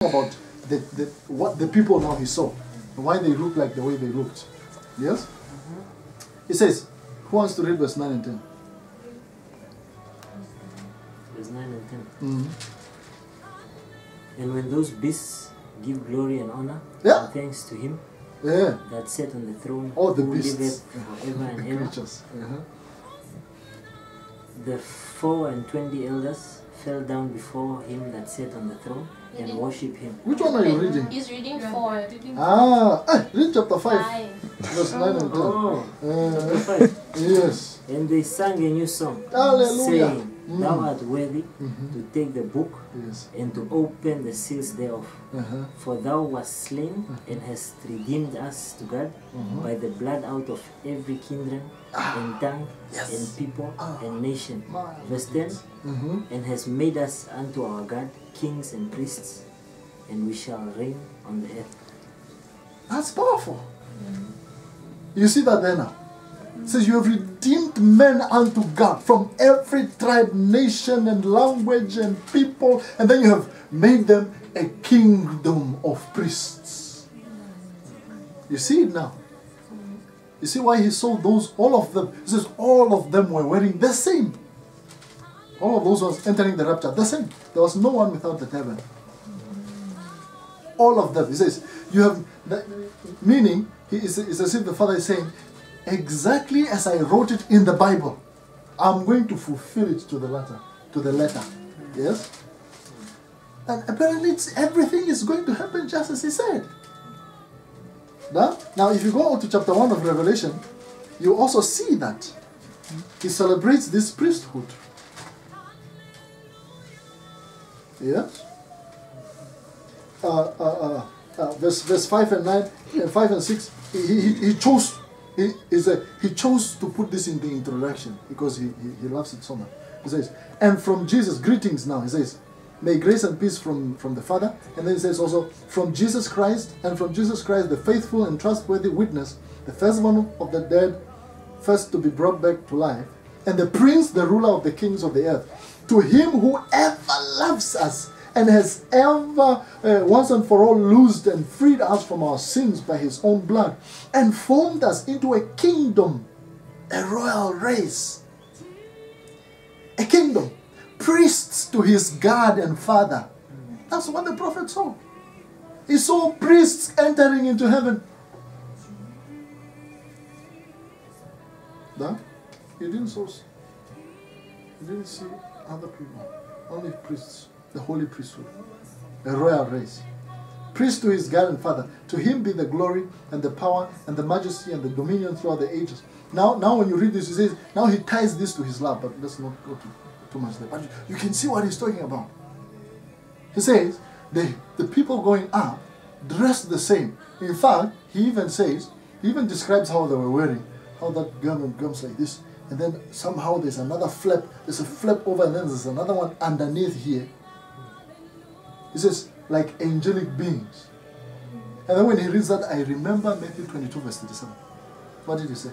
about the, the what the people now he saw, and why they look like the way they looked. Yes? He says, who wants to read verse 9 and 10? Verse 9 and 10. Mhm. And when those beasts give glory and honor Yeah. and thanks to him Yeah. that sat on the throne, All the beasts. forever and ever, Creatures. Uh-huh. the four and twenty elders fell down before him that sat on the throne and worship him. Which one are you reading? He's reading Yeah, four. Ah, ah, read chapter 5, Five. verse 9 and 10. Oh, Uh, five. yes. And they sang a new song, Hallelujah. saying, Thou Mm. art worthy Mhm. to take the book Yes. and to open the seals thereof. Uh-huh. For thou wast slain and hast redeemed us to God Mhm. by the blood out of every kindred and tongue Yes. and people Ah. and nation. My Verse 10 Mhm. And has made us unto our God kings and priests, and we shall reign on the earth. That's powerful. You see that there now? Says you have redeemed men unto God from every tribe, nation, and language and people, and then you have made them a kingdom of priests. You see it now. You see why he saw those, all of them. He says all of them were wearing the same. All of those ones entering the rapture, the same. There was no one without the tabernacle all of them. He says, you have, meaning, he is, as if the Father is saying, exactly as I wrote it in the Bible, I'm going to fulfill it to the letter, to the letter. Yes? And apparently everything is going to happen just as he said. Now, now, if you go on to chapter 1 of Revelation, you also see that he celebrates this priesthood. Yes? uh, uh, uh, uh, verse, verse 5 and 9 and 5 and 6 he, he, he chose he, is a, he chose to put this in the introduction because he, he, he loves it so much. He says and from jesus greetings now. He says may grace and peace from, from the father. And then he says also from jesus christ and from jesus christ the faithful and trustworthy witness the first one of the dead first to be brought back to life and the prince the ruler of the kings of the earth. To him who ever loves us and has ever uh, once and for all loosed and freed us from our sins by his own blood and formed us into a kingdom a royal race. A kingdom priests to his god and father. That's what the prophet saw. He saw priests entering into heaven. That he didn't saw he didn't see other people only priests the holy priesthood, a royal race. Priest to his God and Father. To him be the glory and the power and the majesty and the dominion throughout the ages. Now, now when you read this, he says, now he ties this to his love, but let's not go too, too much there. But you can see what he's talking about. He says, the, the people going up dressed the same. In fact, he even says, he even describes how they were wearing, how that garment comes like this. And then somehow there's another flap, there's a flap over, and then there's another one underneath here. He says, like angelic beings. And then when he reads that, I remember Matthew 22, verse 37. What did he say?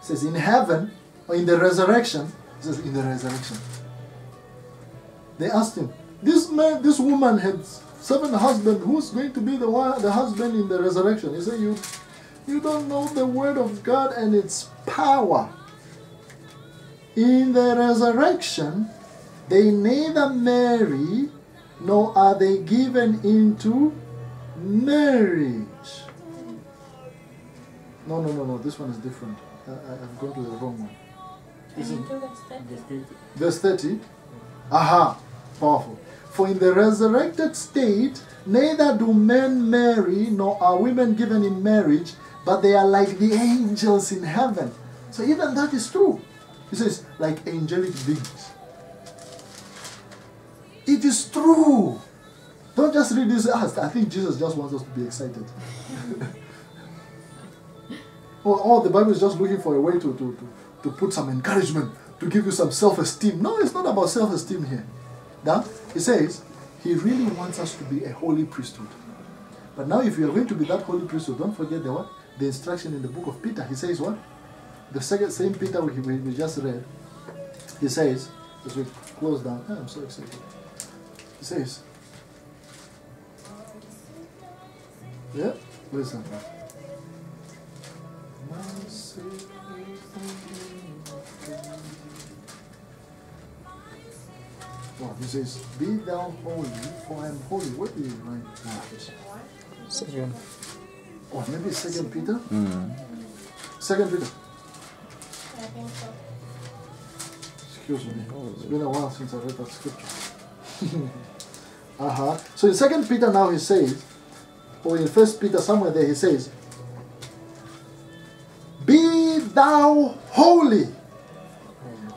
He says, in heaven, or in the resurrection, he says, in the resurrection. They asked him, this man, this woman had seven husbands, who's going to be the one, the husband in the resurrection? He said, you, you don't know the word of God and its power. In the resurrection, they neither marry nor are they given into marriage. No, no, no, no. This one is different. I, I, I've gone to the wrong one. This is Verse 30. verse 30. Aha, powerful. For in the resurrected state, neither do men marry nor are women given in marriage, but they are like the angels in heaven. So even that is true. He says, like angelic beings. It is true. Don't just read this as I think Jesus just wants us to be excited. or, or the Bible is just looking for a way to, to, to, to put some encouragement, to give you some self esteem. No, it's not about self esteem here. Now, he says he really wants us to be a holy priesthood. But now, if you are going to be that holy priesthood, don't forget the what? The instruction in the book of Peter. He says what? The second same Peter we, we, we just read. He says, as we close down, oh, I'm so excited. He says, Yeah, listen. Oh, he says, Be thou holy, for I am holy. What do you write? this? Second. Oh, maybe Second Peter? Mm. Second Peter. I think so. Excuse me. It's been a while since I read that scripture. uh-huh. So in Second Peter now he says, or in First Peter somewhere there he says, Be thou holy,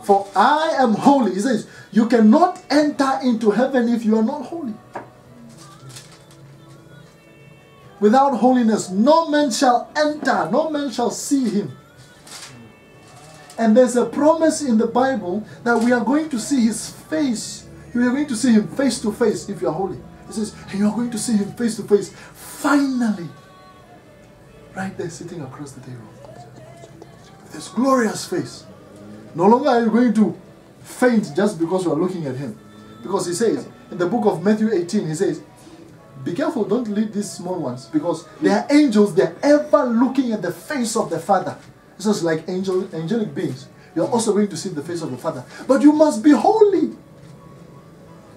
for I am holy. He says, You cannot enter into heaven if you are not holy. Without holiness, no man shall enter, no man shall see him. And there's a promise in the Bible that we are going to see his face. We are going to see him face to face if you are holy. He says, and you are going to see him face to face finally. Right there, sitting across the table. With his glorious face. No longer are you going to faint just because you are looking at him. Because he says, in the book of Matthew 18, he says, Be careful, don't lead these small ones because they are angels, they're ever looking at the face of the Father. It's just like angel, angelic beings. You're also going to see the face of the Father. But you must be holy.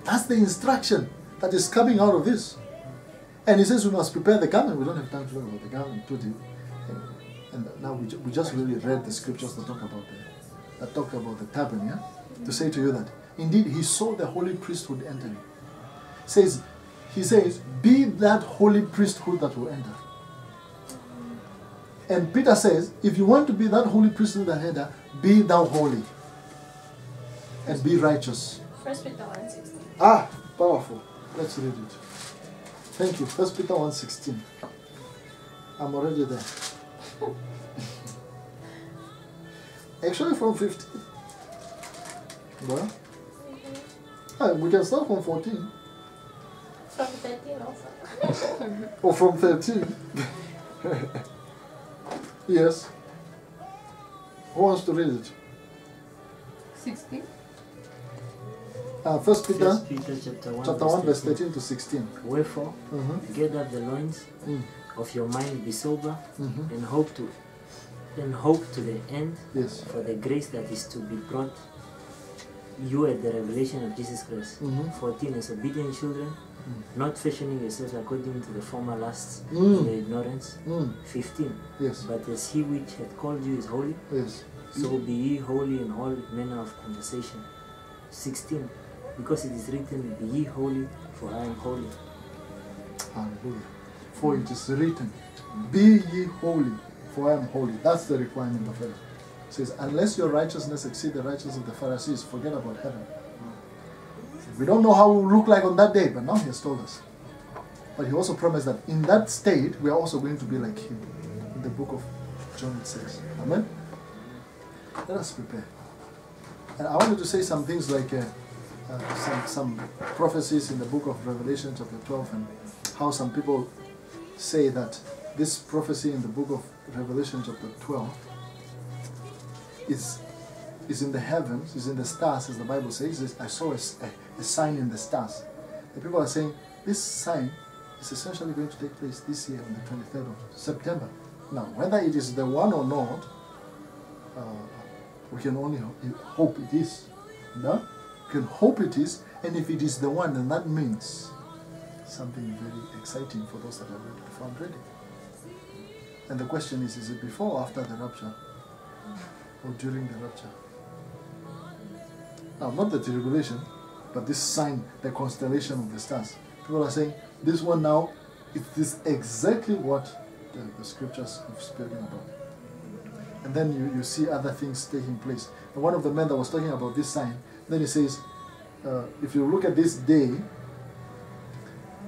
That's the instruction that is coming out of this. And he says we must prepare the garment. We don't have time to talk about the garment today. And, now we, we just really read the scriptures that talk about the, that talk about the tabernacle. Yeah? To say to you that indeed he saw the holy priesthood entering. Says he says, "Be that holy priesthood that will enter." And Peter says, if you want to be that holy priesthood that enter, be thou holy and be righteous. First Peter 1 16. Ah, powerful. Let's read it. Thank you. First Peter 1.16. I'm already there. Actually from 15. Well, ah, we can start from 14. From 13 also. Or from 13. yes. Who wants to read it? 16. Uh, First Peter First Peter chapter 1, chapter 1 verse 13 to 16. Wherefore, Mm-hmm. gird up the loins Mm. of your mind, be sober, Mm-hmm. and hope to and hope to the end Yes. for the grace that is to be brought you at the revelation of Jesus Christ. Mhm. 14 as obedient children, Mm. not fashioning yourselves according to the former lusts Mm. your ignorance. Mm. 15 Yes. But as he which hath called you is holy, Yes. so be ye holy in all manner of conversation. 16 Because it is written, Be ye holy, for I am holy. Hallelujah. For it is written, Be ye holy, for I am holy. That's the requirement of heaven. It says, unless your righteousness exceed the righteousness of the Pharisees, forget about heaven. We don't know how we will look like on that day, but now he has told us. But he also promised that in that state, we are also going to be like him. In the book of John it says. Amen? Let us prepare. And I wanted to say some things like uh, uh, some, some prophecies in the book of Revelation, chapter 12, and how some people say that this prophecy in the book of Revelation, chapter 12, is, is in the heavens, is in the stars, as the Bible says. I saw a sign in the stars. The people are saying this sign is essentially going to take place this year on the 23rd of September. Now, whether it is the one or not, uh, we can only hope it is. No? Can hope it is, and if it is the one, then that means something very exciting for those that are be found ready. And the question is, is it before or after the rapture? Or during the rapture? Now, not the tribulation, but this sign, the constellation of the stars. People are saying, this one now, it is exactly what the, the scriptures have spoken about. And then you, you see other things taking place. And one of the men that was talking about this sign, then he says, uh, if you look at this day,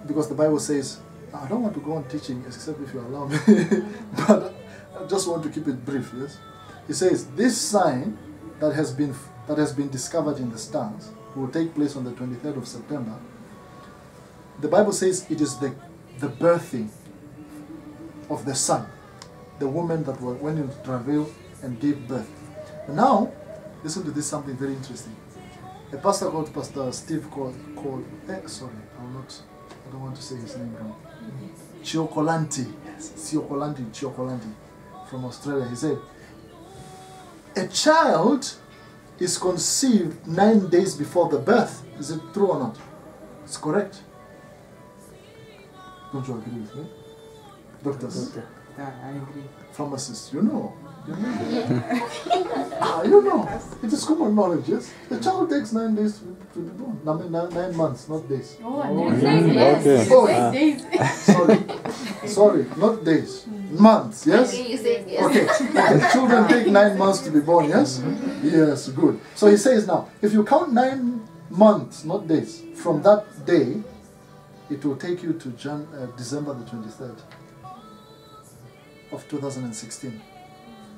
because the Bible says, I don't want to go on teaching except if you allow me, but I just want to keep it brief. Yes, he says this sign that has been that has been discovered in the stars will take place on the 23rd of September. The Bible says it is the the birthing of the son, the woman that went into travail and gave birth. Now, listen to this something very interesting. A pastor called Pastor Steve called called eh, sorry, I will not I don't want to say his name wrong. Cioccolanti. Cioccolanti, Cioccolanti from Australia. He said, A child is conceived nine days before the birth. Is it true or not? It's correct. Don't you agree with me? Doctors, Doctor. Yeah, I agree. pharmacists, you know. You know. ah, you know. It is common knowledge, yes? The child takes nine days to to be born. I mean, nine, nine months, not days. Oh, Oh, days, yeah. yes. Okay. Oh, Wait, days. Sorry. Sorry, not days. Months, yes? Okay, you said yes. Okay, okay. Children take nine months to be born, yes? Yes, good. So he says now, if you count nine months, not days, from that day, it will take you to Jan- uh, December the 23rd of 2016.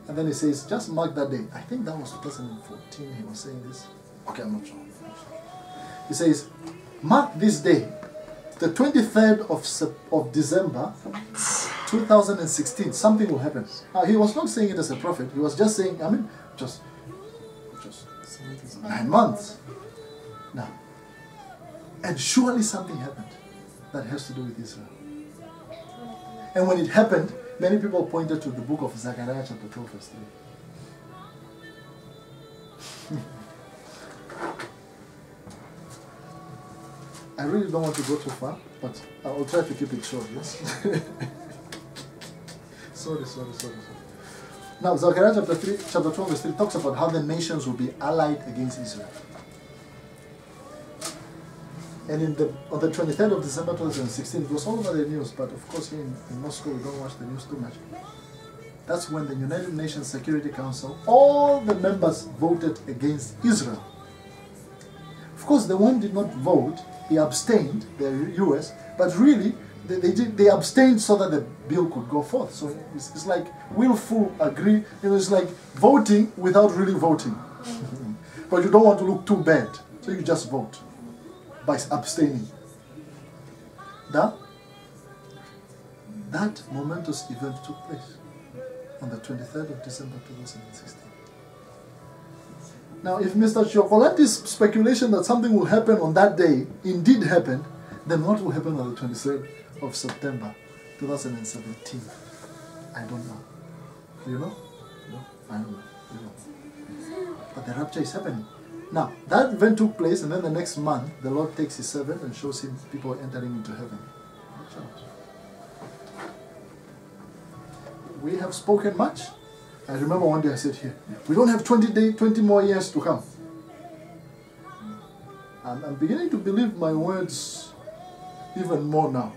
And then he says, just mark that day. I think that was 2014 he was saying this. Okay, I'm not sure. He says, mark this day, the 23rd of, of December 2016, something will happen. Uh, he was not saying it as a prophet. He was just saying, I mean, just, just nine months. Now, and surely something happened that has to do with Israel. And when it happened, many people pointed to the book of Zechariah chapter 12 verse 3. I really don't want to go too far, but I will try to keep it short, yes? sorry, sorry, sorry, sorry. Now, Zechariah chapter 3, chapter 12, verse 3 talks about how the nations will be allied against Israel. And in the, on the 23rd of December 2016, it was all over the news, but of course here in, in Moscow we don't watch the news too much. That's when the United Nations Security Council, all the members voted against Israel. Of course, the one did not vote, he abstained, the US, but really, they, they, did, they abstained so that the bill could go forth. So it's, it's like willful agree, you know, it's like voting without really voting. but you don't want to look too bad, so you just vote by abstaining. That, that momentous event took place on the 23rd of December 2016. Now, if Mr. Cioccolanti's speculation that something will happen on that day indeed happened, then what will happen on the 23rd of September 2017? I don't know. You know? No, I don't know. You know. But the rapture is happening. Now, that event took place, and then the next month, the Lord takes his servant and shows him people entering into heaven. We have spoken much. I remember one day I said here, we don't have 20, day, 20 more years to come. I'm, I'm beginning to believe my words even more now.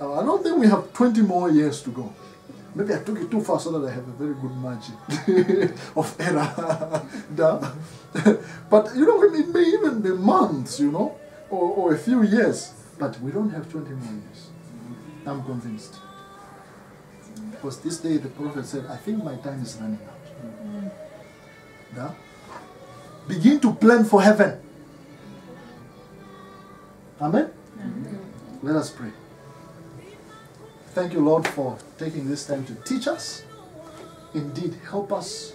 Now, I don't think we have 20 more years to go. Maybe I took it too far so that I have a very good margin of error. But you know, it may even be months, you know, or, or a few years. But we don't have 20 more years. I'm convinced. Because this day the prophet said, I think my time is running out. Duh. Begin to plan for heaven. Amen? Let us pray. Thank you, Lord, for taking this time to teach us. Indeed, help us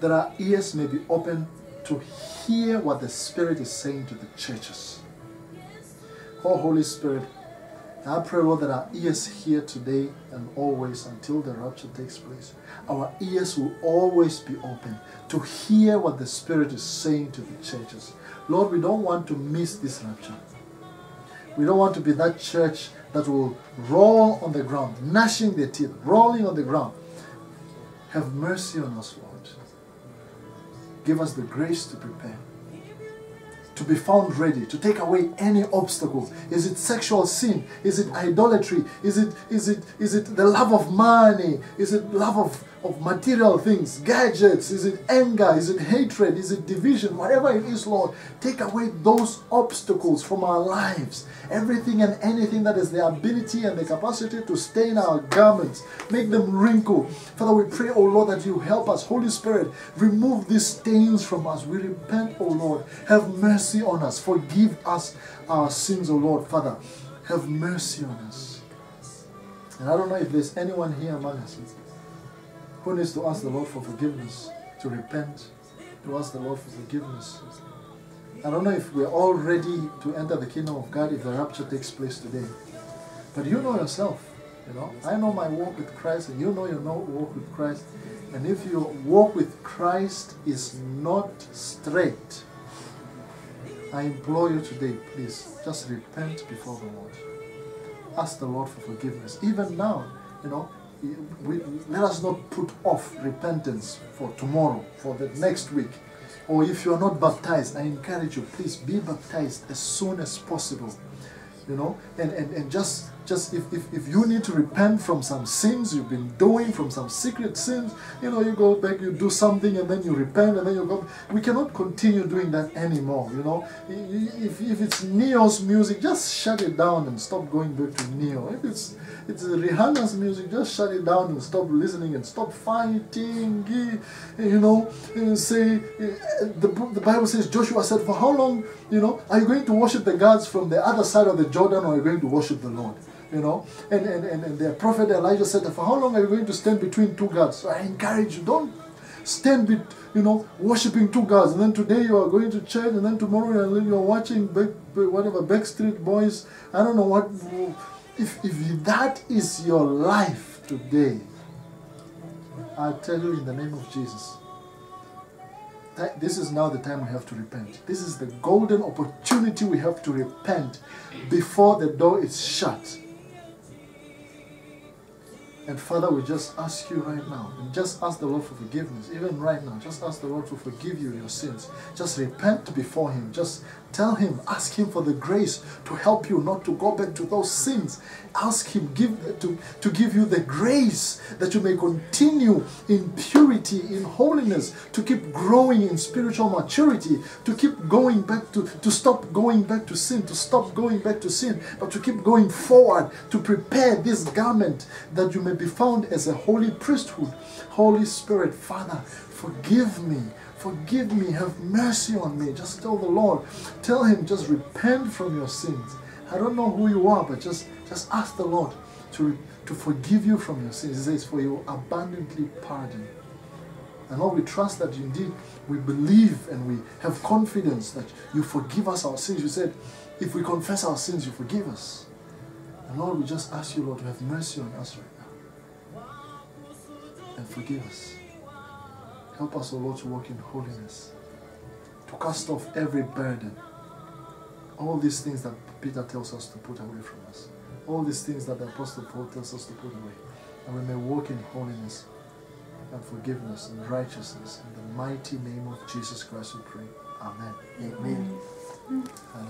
that our ears may be open to hear what the Spirit is saying to the churches. Oh, Holy Spirit, I pray, Lord, that our ears hear today and always until the rapture takes place. Our ears will always be open to hear what the Spirit is saying to the churches. Lord, we don't want to miss this rapture. We don't want to be that church that will roll on the ground, gnashing their teeth, rolling on the ground. Have mercy on us, Lord. Give us the grace to prepare, to be found ready, to take away any obstacle. Is it sexual sin? Is it idolatry? Is it is it is it the love of money? Is it love of, of material things, gadgets? Is it anger? Is it hatred? Is it division? Whatever it is, Lord, take away those obstacles from our lives. Everything and anything that is the ability and the capacity to stain our garments, make them wrinkle. Father, we pray, oh Lord, that you help us. Holy Spirit, remove these stains from us. We repent, oh Lord. Have mercy on us. Forgive us our sins, oh Lord. Father, have mercy on us. And I don't know if there's anyone here among us who needs to ask the Lord for forgiveness, to repent, to ask the Lord for forgiveness. I don't know if we're all ready to enter the kingdom of God if the rapture takes place today. But you know yourself, you know. I know my walk with Christ, and you know your walk with Christ. And if your walk with Christ is not straight, I implore you today, please, just repent before the Lord. Ask the Lord for forgiveness. Even now, you know, we, let us not put off repentance for tomorrow, for the next week. Or if you are not baptized, I encourage you, please be baptized as soon as possible. You know, and, and, and just just if, if, if you need to repent from some sins you've been doing, from some secret sins, you know, you go back, you do something, and then you repent, and then you go. We cannot continue doing that anymore. You know, if, if it's Ne-Yo's music, just shut it down and stop going back to Neo. If it's it's Rihanna's music, just shut it down and stop listening and stop fighting. Eh, you know, eh, say eh, the the Bible says Joshua said, "For how long, you know, are you going to worship the gods from the other side of the Jordan, or are you going to worship the Lord?" You know. And, and, and, and the prophet Elijah said, For how long are you going to stand between two gods? So I encourage you, don't stand, with, you know, worshiping two gods. And then today you are going to church, and then tomorrow you are watching back, whatever Backstreet Boys. I don't know what. If, if that is your life today, I tell you in the name of Jesus, this is now the time we have to repent. This is the golden opportunity we have to repent before the door is shut. And Father, we just ask you right now, and just ask the Lord for forgiveness, even right now. Just ask the Lord to forgive you your sins. Just repent before Him. Just tell Him, ask Him for the grace to help you not to go back to those sins. Ask Him give, to, to give you the grace that you may continue in purity, in holiness, to keep growing in spiritual maturity, to keep going back to, to stop going back to sin, to stop going back to sin, but to keep going forward, to prepare this garment that you may be found as a holy priesthood. Holy Spirit, Father, forgive me. Forgive me. Have mercy on me. Just tell the Lord. Tell Him, just repent from your sins. I don't know who you are, but just, just ask the Lord to, to forgive you from your sins. He says, For you abundantly pardon. And Lord, we trust that indeed we believe and we have confidence that you forgive us our sins. You said, if we confess our sins, you forgive us. And Lord, we just ask you, Lord, to have mercy on us right now and forgive us. Help us, O Lord, to walk in holiness, to cast off every burden. All these things that Peter tells us to put away from us. All these things that the Apostle Paul tells us to put away. And we may walk in holiness and forgiveness and righteousness. In the mighty name of Jesus Christ we pray. Amen. Amen. Hallelujah.